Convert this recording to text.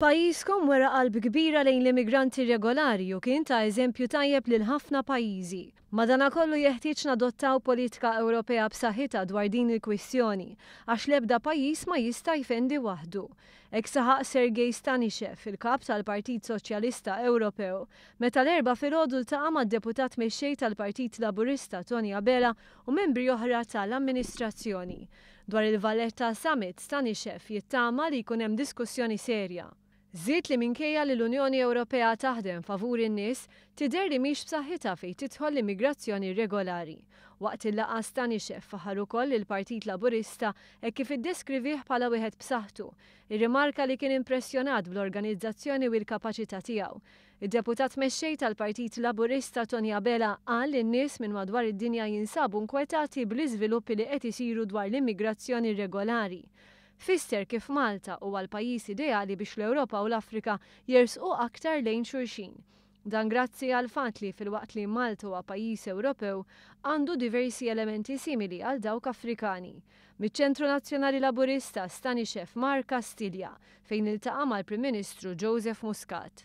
Pajjiżkom wera qalb kbira lejn l-immigranti rregolari u kien ta eżempju tajjeb lil ħafna pajjiżi. Madanakollu jeħtieġ nadottaw politika Ewropea b'saħħitha dwar din il-kwistjoni għax l-ebda pajjiż ma jista' jfendi waħdu. Hekk saħaq Sergei Stanishev, il-Kap tal-Partit Soċjalista Ewropew, meta l-Erbgħa filgħodu ltaqa' mad-Deputat Mexxej tal-Partit Laburista Tony Abela u membri oħra tal-amministrazzjoni. Dwar il-Valletta Summit, Stanišev jittama li jkun hemm diskussjoni serja. Żied li minkejja li l-Unjoni Ewropea taħdem favur in-nies, tidher li mhix b'saħħitha fejn tidħol l-immigrazzjoni irregolari. Waqt il-laqgħa Stanišev faħħar ukoll lill-Partit Laburista hekk kif iddeskrivih bħala wieħed b'saħħtu. Irrimarka li kien impressjonat bl-organizzazzjoni u l-kapaċità tiegħu. Id-Deputat Mexxej tal-Partit Laburista Tony Abela qal li n-nies minn madwar id-dinja jinsabu nkwetati bl-iżviluppi li qed isiru dwar l-immigrazzjoni irregolari. Fisser kif Malta huwa l-pajjiż ideali biex l-Ewropa u l-Afrika jersqu aktar lejn xulxin. Dan grazzi għall-fatt li filwaqt li Malta huwa pajjiż Ewropew għandu diversi elementi simili għal dawk Afrikani. Miċ-Ċentru Nazzjonali Laburista, Stanišev mar Kastilja, fejn iltaqa' mal-Prim Ministru Joseph Muscat.